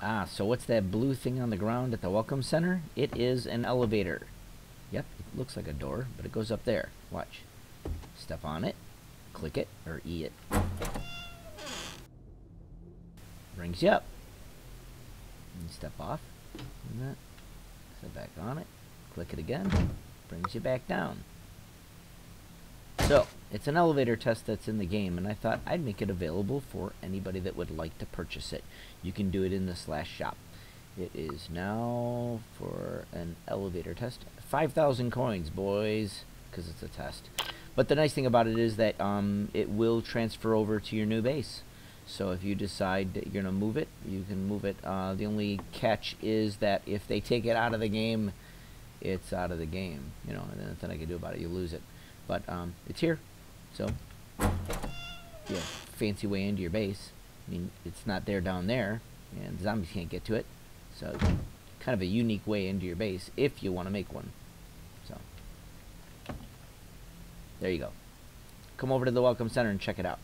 Ah, so what's that blue thing on the ground at the Welcome Center? It is an elevator. Yep, it looks like a door, but it goes up there. Watch. Step on it, click it, or E it. Brings you up. And step off. Step back on it. Click it again. Brings you back down. So, it's an elevator test that's in the game, and I thought I'd make it available for anybody that would like to purchase it. You can do it in the slash shop. It is now for an elevator test. 5,000 coins, boys, because it's a test. But the nice thing about it is that um, it will transfer over to your new base. So if you decide that you're going to move it, you can move it. Uh, the only catch is that if they take it out of the game, it's out of the game. You know, and nothing I can do about it. You lose it. But um, it's here. So, yeah, fancy way into your base. I mean, it's not there down there, and zombies can't get to it. So, kind of a unique way into your base if you want to make one. So, there you go. Come over to the Welcome Center and check it out.